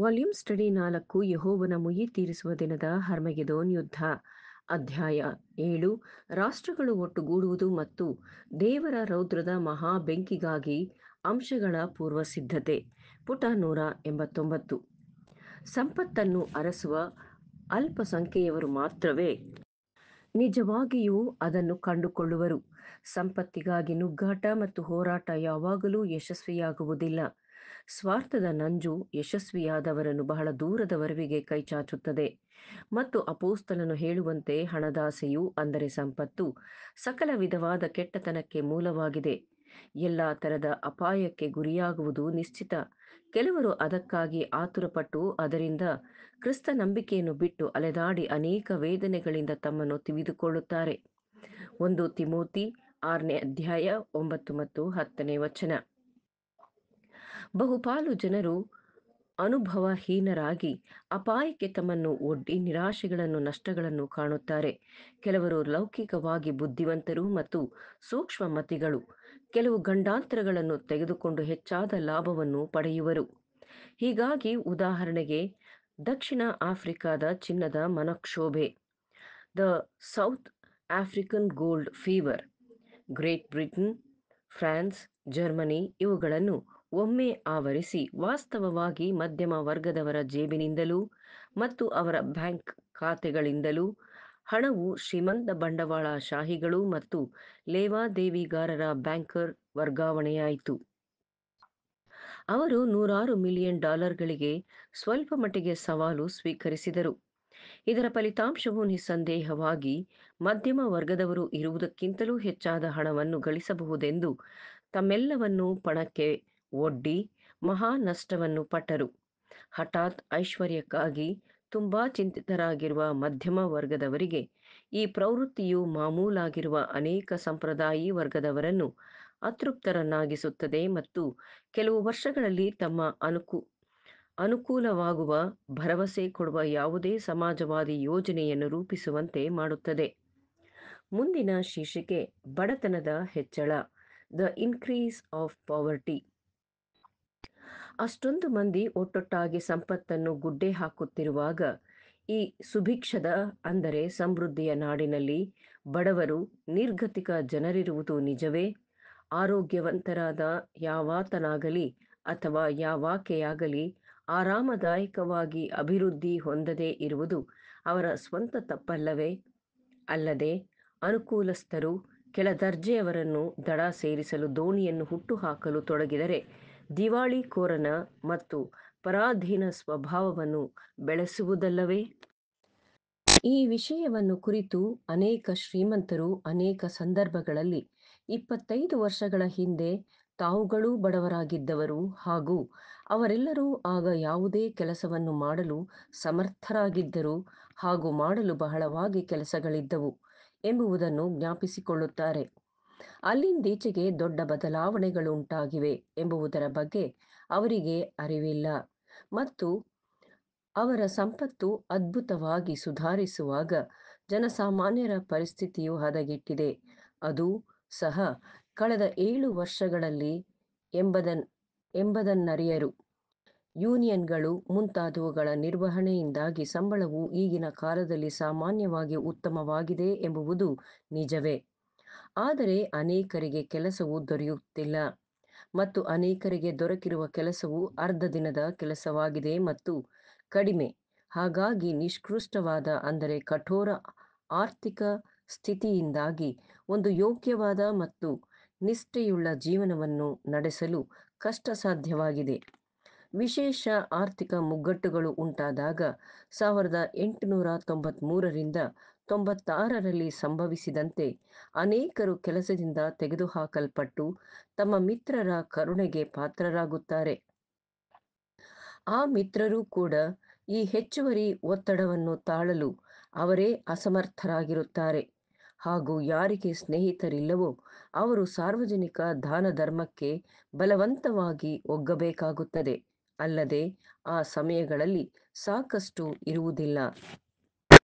Volume study ನಾಲ್ಕು ಯಹೋವನ ಮುಯಿ ತೀರಿಸುವ ದಿನದ ಹರ್ಮಗೆದೋನ್ ಯುದ್ಧ. ಅಧ್ಯಾಯ ಏಳು. ರಾಷ್ಟ್ರಗಳು ಒಟ್ಟುಗೂಡುವುದು ಮತ್ತು ದೇವರ ರೌದ್ರದ ಮಹಾ ಬೆಂಕಿಗಾಗಿ ಅಂಶಗಳ ಪೂರ್ವ ಸಿದ್ಧತೆ. ಪುಟ ನೂರ ಎಂಬತ್ತೊಂಬತ್ತು. ಸಂಪತ್ತನ್ನು ಅರಸುವ ಅಲ್ಪಸಂಖ್ಯೆಯವರು ಮಾತ್ರವೇ? ನಿಜವಾಗಿಯೂ ಅದನ್ನು ಕಂಡುಕೊಳ್ಳುವರು. ಸಂಪತ್ತಿಗಾಗಿ ನುಗ್ಗಾಟ ಮತ್ತು ಹೋರಾಟ ಯಾವಾಗಲೂ ಯಶಸ್ವಿಯಾಗುವುದಿಲ್ಲ. ಸ್ವಾರ್ಥದ ನಂಜು ಯಶಸ್ವಿಯಾದವರನ್ನು ಬಹಳ ದೂರದವರೆಗೆ ಕೈಚಾಚುತ್ತದೆ ಮತ್ತು ಅಪೋಸ್ತಲನು ಹೇಳುವಂತೆ ಹಣದಾಸೆಯು ಅಂದರೆ ಸಂಪತ್ತು ಸಕಲ ವಿಧವಾದ ಕೆಟ್ಟತನಕ್ಕೆ ಮೂಲವಾಗಿದೆ. ಎಲ್ಲ ತರದ ಅಪಾಯಕ್ಕೆ ಗುರಿಯಾಗುವುದು ನಿಶ್ಚಿತ. ಕೆಲವರು ಅದಕ್ಕಾಗಿ ಆತುರಪಟ್ಟು ಅದರಿಂದ ಕ್ರಿಸ್ತ ನಂಬಿಕೆಯನ್ನು ಬಿಟ್ಟು ಅಲೆದಾಡಿ ಅನೇಕ ವೇದನೆಗಳಿಂದ ತಮ್ಮನ್ನು ತಿವಿದುಕೊಳ್ಳುತ್ತಾರೆ ಒಂದು ತಿಮೋತಿ ಆರನೇ ಅಧ್ಯಾಯ ಒಂಬತ್ತು ಮತ್ತು ಹತ್ತನೇ ವಚನ. ಬಹುಪಾಲು ಜನರು ಅನುಭವಹೀನರಾಗಿ ಅಪಾಯಕ್ಕೆ ತಮ್ಮನ್ನು ಒಡ್ಡಿ ನಿರಾಶೆಗಳನ್ನು ನಷ್ಟಗಳನ್ನು ಕಾಣುತ್ತಾರೆ. ಕೆಲವರು ಲೌಕಿಕವಾಗಿ ಬುದ್ಧಿವಂತರು ಮತ್ತು ಸೂಕ್ಷ್ಮ ಮತಿಗಳು ಕೆಲವು ಗಂಡಾಂತರಗಳನ್ನು ತೆಗೆದುಕೊಂಡು ಹೆಚ್ಚಾದ ಲಾಭವನ್ನು ಪಡೆಯುವರು. ಹೀಗಾಗಿ ಉದಾಹರಣೆಗೆ ದಕ್ಷಿಣ ಆಫ್ರಿಕಾದ ಚಿನ್ನದ ಮನಕ್ಷೋಭೆ. The South African gold fever. Great Britain, France, Germany ಇವುಗಳನ್ನು ಒಮ್ಮೆ ಆವರಿಸಿ ವಾಸ್ತವವಾಗಿ ಮಧ್ಯಮ ವರ್ಗದವರ ಜೇಬಿನಿಂದಲೂ ಮತ್ತು ಅವರ ಬ್ಯಾಂಕ್ ಖಾತೆಗಳಿಂದಲೂ ಹಣವು ಶ್ರೀಮಂತ ಬಂಡವಾಳ ಶಾಹಿಗಳು ಮತ್ತು ಲೇವಾದೇವಿಗಾರರ ಬ್ಯಾಂಕರ್ ವರ್ಗಾವಣೆಯಾಯಿತು. ಅವರು ನೂರಾರು ಮಿಲಿಯನ್ ಡಾಲರ್ಗಳಿಗೆ ಸ್ವಲ್ಪ ಮಟ್ಟಿಗೆ ಸವಾಲು ಸ್ವೀಕರಿಸಿದರು. ಇದರ ಫಲಿತಾಂಶವು ನಿಸ್ಸಂದೇಹವಾಗಿ ಮಧ್ಯಮ ವರ್ಗದವರು ಇರುವುದಕ್ಕಿಂತಲೂ ಹೆಚ್ಚಾದ ಹಣವನ್ನು ಗಳಿಸಬಹುದೆಂದು ತಮ್ಮೆಲ್ಲವನ್ನೂ ಪಣಕ್ಕೆ ಒಡ್ಡಿ ಮಹಾ ನಷ್ಟವನ್ನು ಪಟ್ಟರು. ಹಠಾತ್ ಐಶ್ವರ್ಯಕ್ಕಾಗಿ ತುಂಬಾ ಚಿಂತಿತರಾಗಿರುವ ಮಧ್ಯಮ ವರ್ಗದವರಿಗೆ ಈ ಪ್ರವೃತ್ತಿಯು ಮಾಮೂಲಾಗಿರುವ ಅನೇಕ ಸಂಪ್ರದಾಯಿ ವರ್ಗದವರನ್ನು ಅತೃಪ್ತರನ್ನಾಗಿಸುತ್ತದೆ ಮತ್ತು ಕೆಲವು ವರ್ಷಗಳಲ್ಲಿ ತಮ್ಮ ಅನುಕು, ಅನುಕೂಲವಾಗುವ ಭರವಸೆ ಕೊಡುವ ಯಾವುದೇ ಸಮಾಜವಾದಿ ಯೋಜನೆಯನ್ನು ರೂಪಿಸುವಂತೆ ಮಾಡುತ್ತದೆ. ಮುಂದಿನ ಶೀರ್ಷಿಕೆ, ಬಡತನದ ಹೆಚ್ಚಳ, ದ ಇನ್ಕ್ರೀಸ್ ಆಫ್ ಪಾವರ್ಟಿ. ಅಷ್ಟೊಂದು ಮಂದಿ ಒಟ್ಟೊಟ್ಟಾಗಿ ಸಂಪತ್ತನ್ನು ಗುಡ್ಡೆ ಹಾಕುತ್ತಿರುವಾಗ, ಈ ಸುಭಿಕ್ಷದ ಅಂದರೆ ಸಮೃದ್ಧಿಯ ನಾಡಿನಲ್ಲಿ ಬಡವರು, ನಿರ್ಗತಿಕ ಜನರಿರುವುದು ನಿಜವೇ? ಆರೋಗ್ಯವಂತರಾದ ಯಾವಾತನಾಗಲಿ ಅಥವಾ ಯಾವಾಕೆಯಾಗಲಿ ಆರಾಮದಾಯಕವಾಗಿ ಅಭಿವೃದ್ಧಿ ಹೊಂದದೇ ಇರುವುದು ಅವರ ಸ್ವಂತ ತಪ್ಪಲ್ಲವೇ? ಅಲ್ಲದೆ ಅನುಕೂಲಸ್ಥರು ಕೆಳ ದರ್ಜೆಯವರನ್ನು ದಡ ಸೇರಿಸಲು ದೋಣಿಯನ್ನು ಹುಟ್ಟುಹಾಕಲು ತೊಡಗಿದರೆ ದಿವಾಳಿಕೋರನ ಮತ್ತು ಪರಾಧೀನ ಸ್ವಭಾವವನ್ನು ಬೆಳೆಸುವುದಲ್ಲವೇ? ಈ ವಿಷಯವನ್ನು ಕುರಿತು ಅನೇಕ ಶ್ರೀಮಂತರು ಅನೇಕ ಸಂದರ್ಭಗಳಲ್ಲಿ ಇಪ್ಪತ್ತೈದು ವರ್ಷಗಳ ಹಿಂದೆ ತಾವುಗಳೂ ಬಡವರಾಗಿದ್ದವರು ಹಾಗೂ ಅವರೆಲ್ಲರೂ ಆಗ ಯಾವುದೇ ಕೆಲಸವನ್ನು ಮಾಡಲು ಸಮರ್ಥರಾಗಿದ್ದರು ಹಾಗೂ ಮಾಡಲು ಬಹಳವಾಗಿ ಕೆಲಸಗಳಿದ್ದವು ಎಂಬುದನ್ನು ಜ್ಞಾಪಿಸಿಕೊಳ್ಳುತ್ತಾರೆ. ಅಲ್ಲಿಂದೀಚೆಗೆ ದೊಡ್ಡ ಬದಲಾವಣೆಗಳುಂಟಾಗಿವೆ ಎಂಬುದರ ಬಗ್ಗೆ ಅವರಿಗೆ ಅರಿವಿಲ್ಲ ಮತ್ತು ಅವರ ಸಂಪತ್ತು ಅದ್ಭುತವಾಗಿ ಸುಧಾರಿಸುವಾಗ ಜನಸಾಮಾನ್ಯರ ಪರಿಸ್ಥಿತಿಯು ಹದಗೆಟ್ಟಿದೆ. ಅದು ಸಹ ಕಳೆದ ಏಳು ವರ್ಷಗಳಲ್ಲಿ ಎಂಬುದನ್ ಎಂಬುದನ್ನರಿಯರು. ಯೂನಿಯನ್ಗಳು ಮುಂತಾದವುಗಳ ನಿರ್ವಹಣೆಯಿಂದಾಗಿ ಸಂಬಳವು ಈಗಿನ ಕಾಲದಲ್ಲಿ ಸಾಮಾನ್ಯವಾಗಿ ಉತ್ತಮವಾಗಿದೆ ಎಂಬುವುದು ನಿಜವೇ. ಆದರೆ ಅನೇಕರಿಗೆ ಕೆಲಸವು ದೊರೆಯುತ್ತಿಲ್ಲ ಮತ್ತು ಅನೇಕರಿಗೆ ದೊರಕಿರುವ ಕೆಲಸವು ಅರ್ಧ ದಿನದ ಕೆಲಸವಾಗಿದೆ ಮತ್ತು ಕಡಿಮೆ. ಹಾಗಾಗಿ ನಿಷ್ಕೃಷ್ಟವಾದ ಅಂದರೆ ಕಠೋರ ಆರ್ಥಿಕ ಸ್ಥಿತಿಯಿಂದಾಗಿ ಒಂದು ಯೋಗ್ಯವಾದ ಮತ್ತು ನಿಷ್ಠೆಯುಳ್ಳ ಜೀವನವನ್ನು ನಡೆಸಲು ಕಷ್ಟ ಸಾಧ್ಯವಾಗಿದೆ ವಿಶೇಷ ಆರ್ಥಿಕ ಮುಗ್ಗಟ್ಟುಗಳು ಉಂಟಾದಾಗ ಸಾವಿರದ ಎಂಟುನೂರ ತೊಂಬತ್ಮೂರರಿಂದ ತೊಂಬತ್ತಾರರಲ್ಲಿ ಸಂಭವಿಸಿದಂತೆ ಅನೇಕರು ಕೆಲಸದಿಂದ ತೆಗೆದುಹಾಕಲ್ಪಟ್ಟು ತಮ್ಮ ಮಿತ್ರರ ಕರುಣೆಗೆ ಪಾತ್ರರಾಗುತ್ತಾರೆ. ಆ ಮಿತ್ರರೂ ಕೂಡ ಈ ಹೆಚ್ಚುವರಿ ಒತ್ತಡವನ್ನು ತಾಳಲು ಅವರೇ ಅಸಮರ್ಥರಾಗಿರುತ್ತಾರೆ. ಹಾಗೂ ಯಾರಿಗೆ ಸ್ನೇಹಿತರಿಲ್ಲವೋ ಅವರು ಸಾರ್ವಜನಿಕ ದಾನ ಧರ್ಮಕ್ಕೆ ಬಲವಂತವಾಗಿ ಒಗ್ಗಬೇಕಾಗುತ್ತದೆ. ಅಲ್ಲದೆ ಆ ಸಮಯಗಳಲ್ಲಿ ಸಾಕಷ್ಟು ಇರುವುದಿಲ್ಲ.